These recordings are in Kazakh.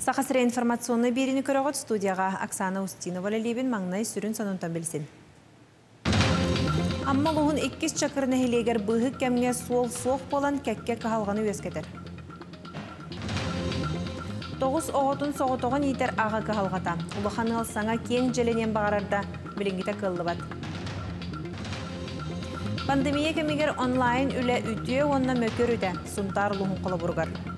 Сақасыра информационный беріні көріғыт студияға Оксана Устинова лебін маңнай сүрін сонунтан білсін. Амма луғын 2 чакырны хилегер бұғы кәмге суол соқ болан кәкке қағалғаны өскетер. 9 оғытын соғытоған етер аға қағалғата. Улыханы саңа кең желенен бағарарда білінгіте қылды бат. Пандемия кемегер онлайн үлі үтіе онна мөкөр үді. Сұнтар луғын қолы бұрғар.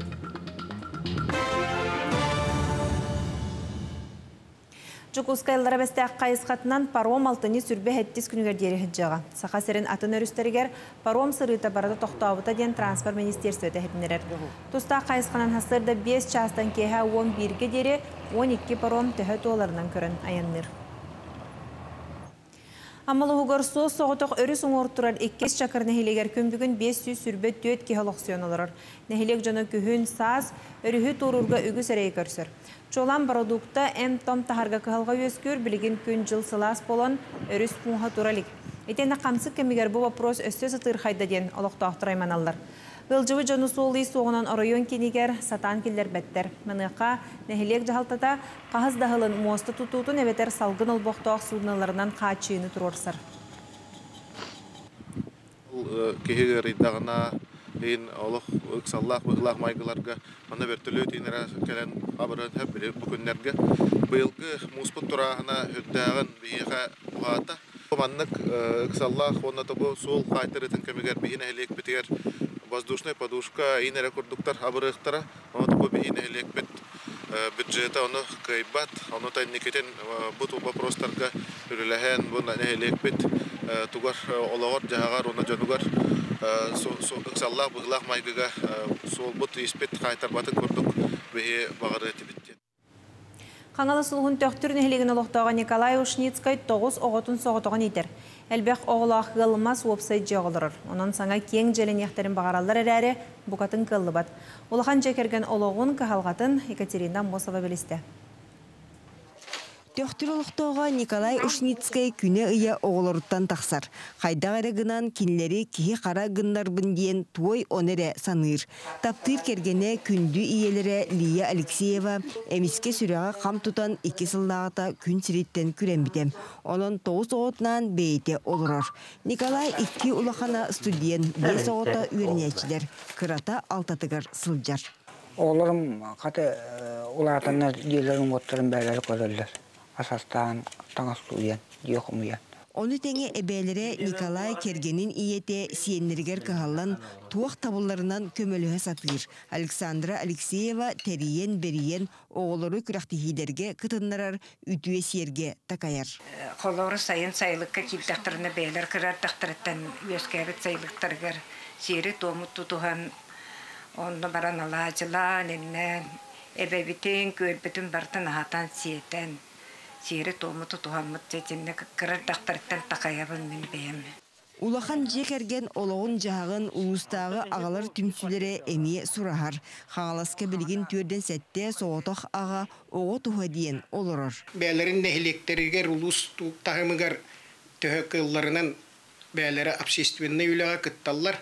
Жукускайлара бәстәк қайысқатынан паром алтыны сүрбе хәттис күнігер дері хіджаға. Сақа серін атын өрістерігер паром сырыта барады тоқтауыта ден транспорт министерстві өтәхетінерер. Туста қайысқанан хасырда 5 частан кеха 11-ге дері 12 паром төхі толарынан көрін аянныр. Амалы хугар со соғытық өрі соңор тұрар 2 чакыр нәхилегер көмбігін 500 сүрбе 4 кехалықсион олар. Нәхилек жаны күхін саз, өріхі турурга үгі сәрей көрсір. Чолан продукта әм том тахарга кыһалга өскөр билигин күн жыл сылас болон өрүс пунха туралик. Итена камсы кемигер бу вопрос өстө сытыр хайда ден олоқтоқтыр айманаллар. Гылжыбы жону солы соғынан оройон кенигер сатан келдер бәттер. Мынықа нәхилек жахалтата қағыз дағылын мосты тұтутын әветер салғын олбоқтоқ судналарынан қачыйыны тұрорсыр. Дейін олық ыксаллах быглах майгыларга мана бертөлө тинера келен абырын хеп бир бүкүннерге быйылгы муспут турагына хөттагын бийха угата маннык ыксаллах онна тобу сул кайтырытын кемигер бихине элек битер воздушная подушка инере курдуктар абырыктара онна тобу бихине элек бит бюджета оны кайбат оны тайникетен бут вопростарга үрүлэхэн бу элек бит. Тугар ологор жагар оны жонугар. Ыксаллах быглах майгыга сол бут испет кайтарбатын көрдүк бехе багары тибитти Қаңалы сұлғын төқтүр нәхілеген олықтауға Николай Ушницкай 9 оғытын соғытуған етер. Әлбәқ оғылақ ғылымас уопсайт жоғылырыр. Онын саңа кең жәлен яқтарын бағаралар әрәрі бұқатын қылы бат. Олыған жекерген олығын кахалғатын Екатерина Мосова білісті. Төхтүрөлүктөөгө Николай Ушницкай күнө ыя оголоруттан тахсар. Хайдагары гынан кинлери кихи кара гыннарбын диен туой онере саныр. Таптыр кергене күндү иелере Лия Алексеева эмиске сүрәгә кам тутан ике сылдагыта күн сириттен күрәмбитем. Онон тоғыз оғытнан бейте олорор. Николай икки улахана студент бес оғыта үйренечилер. Кырата алтатыгар сылжар. Оларым улатанна диелерин оттарын бәйләр көрөллөр асастан таңастуян диохумуян Оны теңе эбелере Николай Кергенин иете сиеннергер кахаллан туақ табылларынан көмөлөһө сатыр. Александра Алексеева териен бериен оголору күрәхтихидерге кытыннарар үтүе сиерге такаяр. Холору сайын сайлыкка килтактарына бейлер кырар тактырыттан үескәбет сайлыктаргар сири томут тутухан онно баран алаачыла неннен эбебитин көлбүтүн бартын ахатан сиетен сири туомуту тухаммыт тетинне кырар тахтарыттан такаябын мен бэм Улахан жекерген олоғын жағын улустағы ағалар түмсүлері әмие сұрахар. Хағаласка білген түрден сәтте соғытық аға оғы туға дейін олырыр. Бәлерін нәхілектерігер улус туқтағымығар төһө кылларынан бәлері общественный үліға кытталлар.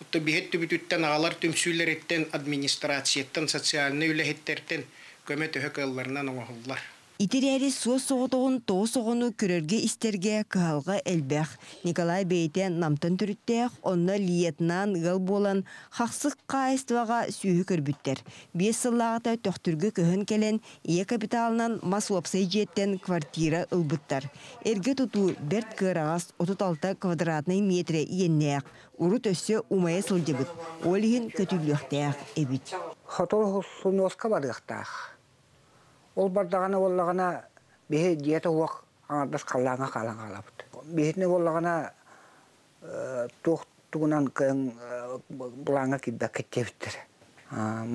Утта бихет түбүтүттен ағалар түмсүлереттен администрацияттан социальный үліхеттерден көмө төһө кылларынан оңағылар. Итерәри суос соғытығын тоғы соғыны көрерге истерге кыһалға әлбәқ. Николай Бейтен намтын түріттәқ, онна лиетнан ғыл болан хақсық қайыстываға сүйі көрбіттер. Бес сыллағыта төқтүргі көхін келен, ие капиталынан мас лопсай жеттен квартира ылбыттар. Эрге тұту берт кырағас 36 квадратный метре иеннәқ. Урут өссө умая сылдебіт. Олиhin көтүліқтәқ эбит. Ол бардағана оллағана бихе диета уақ аңардас қаллаңа қалаң қалапыт. Бихетне оллағана туқ тугунан кын бұлаңа кидда кеттебіттір.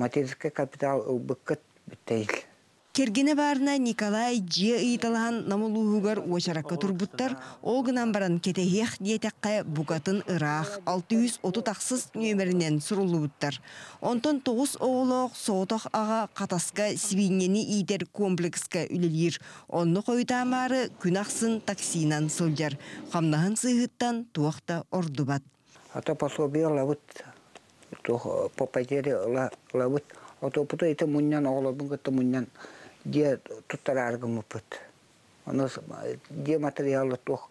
Материнский капитал ылбыққыт біттейіл. Кергене барына Николай же ыйталахан намылуһугар уочаракка турбуттар, ол гынан баран кетехех диетекке бугатын ырах 630 тақсыз нөмерінен сурулубуттар. Онтон 9 оғылоқ соотох ага катаска свиньени идер комплекска үлелир. Онны күн ақсын таксинан сылжар. Хамнаһын сыйыттан туақта ордубат. Ата пособие муннян де туттараргымыппыт. Оны де материалы туох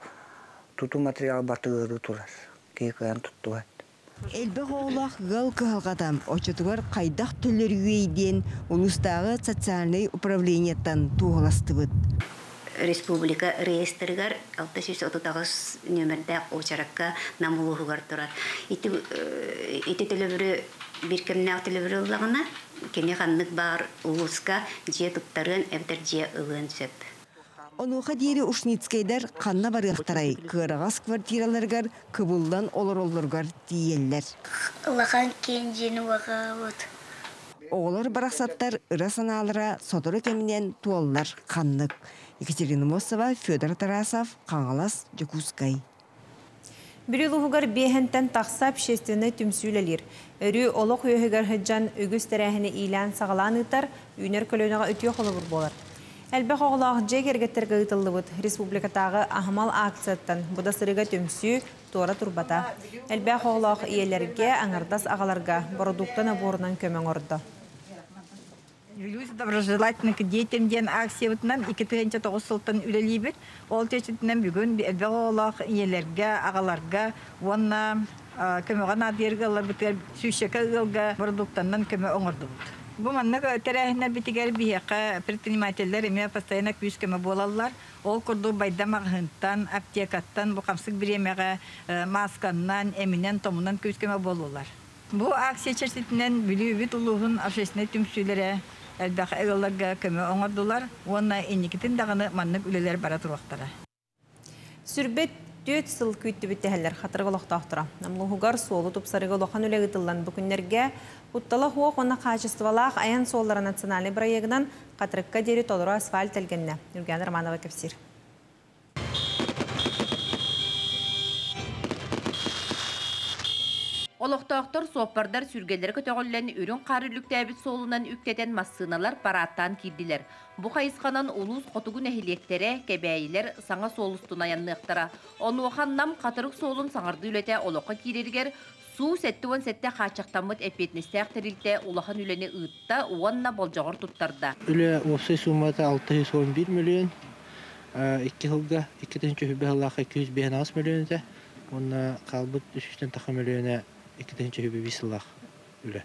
туту материал батыгыры турар. Кейкаян туттубат. Элбэх оолах гал кыһалҕатам очотугар хайдах төлөрүейден улустагы социальный управлениятан туоластыбыт. республика реестргар 639 нөмердә очаракка намулугар турар. Ити ити телебүрү бир кемнәк телебүрү улагына кене ханнык бар улуска же же ылын сөп. Онуха диери ушницкейдер канна барыахтарай кырагас квартираларгар кыбылдан олороллоргар тиеллер. Улахан кенжени. Оғылар барақсаттар ыра саналыра содоры кемінен туоллар қаннық. Екатерина Мосова, Федор Тарасов, Қаңалас, Жекускай. Бирил уһугар биэһэнтэн тахса общественный түмсүүлэлир. Өрү олох үөһүгар хыджан үгүс тәрәһіне илан сағалан ытар, үнер көлөнөҕө өтүө холобур болар. Әлбәқ оғылақ жегергеттер гыйтыллыбыт республикатағы ахмал акцияттан бұда сырыға түмсүү туора турбата. Әлбәқ оғылақ иелерге аңырдас ағаларға продуктан аборынан көмең орды. Юлюс доброжелательный деятельден акциятынан 2009 сылтын үлелейбит. Ол течетінен бүгін иелерге, ағаларға, онна бияка предпринимательләр эме постоянно күз көмө болалар. Ол курду байда магынтан, аптекаттан, бу биремәгә масканнан, эминен томунан күз көмө болалар. Бу акция чәрсетеннән билүбит улугын общественный түмсүләре әлбәқ әгәлләргә көмө оңырдылар. Онна инникитин дагыны маннык үлеләр бара туруктара. Сүрбет төт сыл күйтті біттәһәлләр хатырғы лоқтақтыра. Намлуғығар солы тупсарығы лоқан үләгітілдан бүкіндерге Уттала хуок онна качестволах аян соллара национальный проектынан қатырыққа дері толыру асфальт әлгенне. Юрген Романова кепсир. Олықтақтар соппардар сүргелер көтөғілен үрін қарырлүктәбіт солынан үктетен массыналар параттан кирдилер. Бұ қайысқанан улус қотугун әхилеттері, кәбәйілер саңа солыстын аяннықтара. Оны оған нам қатырық солын саңарды үлете олыққа кирергер, Су сәттуан сәтті қачақтамыт әпетнестәк тәрілті улахан үлені ұйтта уанна болжағыр тұттарда. Үлі осы сумматы 611 миллион, 2 жылға 2-ші хүбі жылаға 250 миллион онна қалбыт 3-тен тақа миллиона 2-ші хүбі 5 жылақ үлі.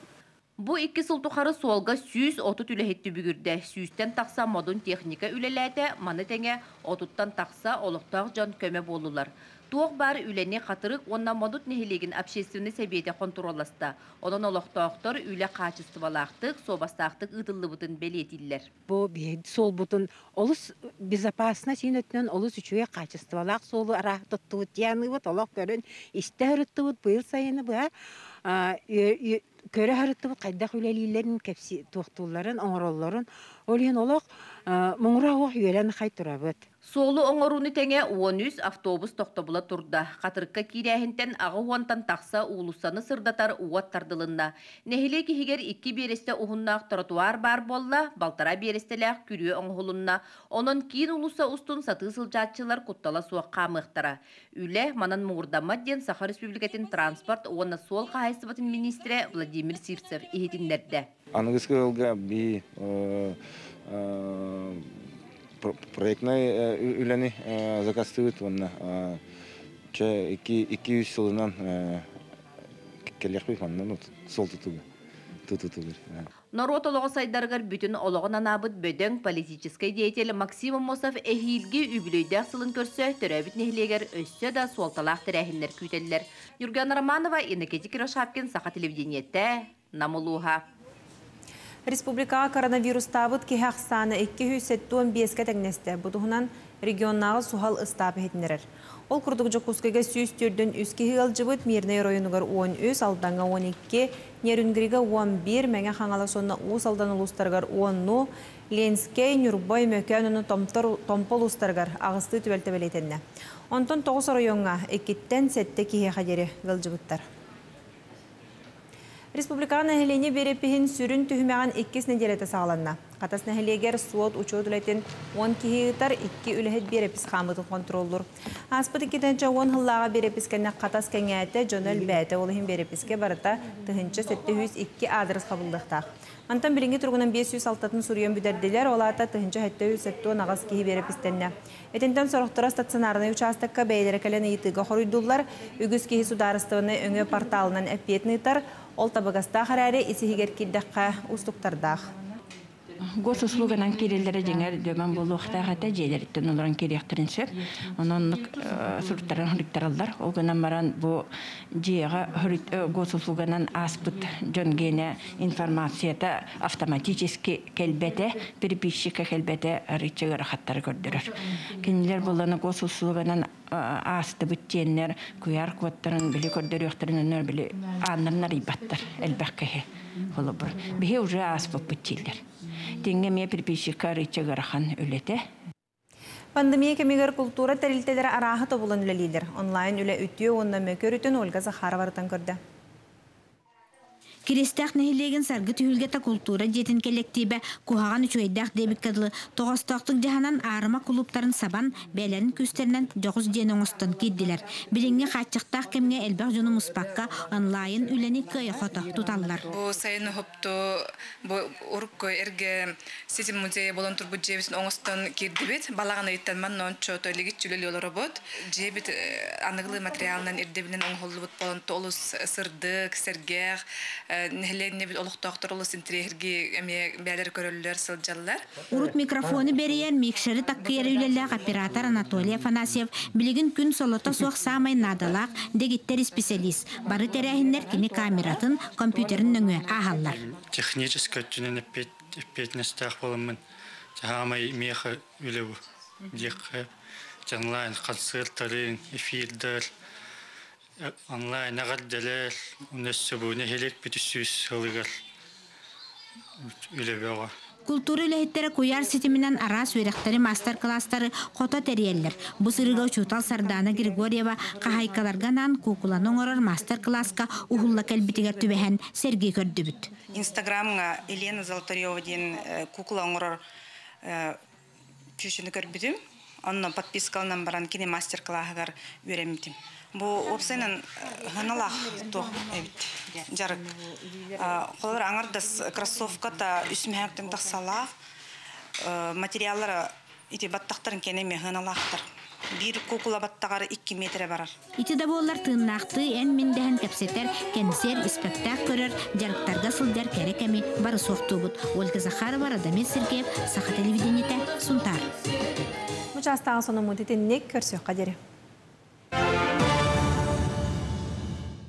Бу икки сылтухары суолга сүүс отут үлэхетти бүгүрдэ. Сүүстен тақса модун техника үлеләтэ, маны теңе отуттан тақса олықтақ жон көмө болулар. Туох бар үләне қатырык онна модут нехилеген общественный сәбейте контролласта. Онын олықтақтар үле качестволақтық, собастақтық ыдылы бұтын белетиллер. Бу сол бұтын олыс безопасно синетнен олыс үчуе качестволақ солы арақтыттыбыт яны бұт, олық көрін исте ұрыттыбыт бұйыл сайыны бұя көрө харыттыбыт кайдах үлелилерин кепси туохтууларын оңороллорун олиен олох муңураох үйелен хай турабыт Солу оңоруны теңе 13 автобус тоқтобула турда. Қатырыққа кирәхінтен ағы хуантан тақса улусаны сырдатар уат тардылынна. Нехиле кихигер икки бересте ухуннақ тротуар бар болла, балтара берестеләк күрүе оңғылынна. Онын кейін улуса устун саты сылжатчылар куттала суақ қамықтара. Үле манан мұғырдама ден Саха Республикатын транспорт оны сол қайсыбатын министре Владимир Сивцев ихетіндерді. Анығызғы ылға би проектной үләне закастывает онна че iki iki yüz yılından келек бит маннан сол тутугу тутутугу Народ олығы сайдарғар бүтін олығын анабыт бөдөң политической деятель Максим Мосов әхилге үбілейдәк сылын көрсө төрәбіт нехлегер өссө да суалталақ тірәхінлер күйтелілер. Юрген Романова, Иннекети Кирошапкин, Сақа телевидениетте, Намылуха. Республикаға коронавирус табыт ки хақсаны 275-ке тәңнесті. Бұдығынан регионнағы сухал ыстапы хетінерер. Ол күрдік жоқускеге сүйіс түрден үскі хиғал жыбыт мирней районугар 13, алдаңа 12, Нерүнгіриге 11, мәңе қаңала сонна ұс алдан ұлыстарғар 10, Ленскей, Нүрбой, Мөкәнуны томпол ұстарғар ағысты түбәлті бәлетенне. Онтон 9 районға 2-тен сәтті кихе қадері ғыл. Республиканы әхелене берепіхін сүрін түхімеған 2 неделеті сағаланна. Қатас нәхелегер суот учуот үлетін 10 кихигитар 2 үліхет берепіс қамыты контроллур. Аспыты кетенче 10 хыллаға берепіс кәнне қатас кәңәті жонел бәті олығын берепіске барыта тұхынчы 702 адрес қабылдықтақ. Антан билинги тургунан 500 алтатын сурьен бүдердилер, олата хәттә үсәттү нагас киһи берепистенне. Этентен сорохтора стационарный участокка бәйләре кәләне итыга хоройдуллар, үгүс киһи сударыстыны өңө порталынан әппетнытар, ол табыгаста харәре исихигер киддәккә устуктардах. Госуслуганан кириллере жеңер дөмөн болуохтаахата жейлериттен олорон кириэхтеринсе ононнук суртарын хуриктараллар ол гынан баран бу жиэга госуслуганан аспыт жонгене информацията автоматически келбете переписчикка келбете рычыгар хаттары көрдөрөр. Кинилер боланы госуслуганан асты бүттиеннер куяр куаттарын били көрдөрүөхтериннер били ааннарнар ибаттар элбэккеһи холобур биһи уже аспыт бүттииллер теңге ме Пандемия кемигер культура тәрилтелері араһы тобулан үлелидер. Онлайн үле үтіе онна мөкөр үтін Ольга Захаровартан көрді. Кирестах нехилеген саргы түйілгета культура жетин коллективе кухаган үчөйдах дебик кадлы тоғастақтық жаханан арыма клубтарын сабан бәлерін күстерінен жоғыз ден оңыстан киддилер. Билинге қатчықтақ кемге элбақ жону мұспаққа онлайн үлені кыя хота туталлар. Бу сайын болон толус сырдык сергех нехленне бит олуктоктор олус интерьерги эме бәлер көрөллөр сылжаллар. Урут микрофоны бериен микшери таккыер үлелләк оператор Анатолий Афанасьев билигин күн солота суак самай надалак дегиттер специалист. Бары терәһиннәр кини камератын компьютерин нөңө ахаллар. Технически түнен петнестах боламын. Самай меха үлеу. Дик онлайн концерттарын, эфирдер, онлайн агадделер унессебуне хелек битүсүс хылыгар үлебега Культура үлэхиттері куяр сетиминен арас үйректері мастер-класстары қота тәрелер. Бұ сырыға учутал Сардана Григорьева қағайкаларганан кукуланың орыр мастер-класска ухулла кәлбітігер түбәһән Сергей көрдүбіт. Инстаграмға Елена Золотарева ден кукула оңырыр чүшіні көрбідім. Онны подпискалынан баран кене мастер-классыгар үйремітім. Бу опсайнан хыналах то эбит жарык. Колор аңардас кроссовката үсмәктен тахсала материаллары ити баттактарын кенеме хыналахтар. Бир кукула баттагары 2 метр барар. Ити да болар тыыннақты ән мендәһен кәпсетер, кәнсер, спектак көрөр, жарыктарга сылдар керек әми бары соқтубут. Ольга Захарова, Радамир Сергеев, Саха телевидениете, Сунтар. Мұчастағы соны мұдетін нек көрсек қадері.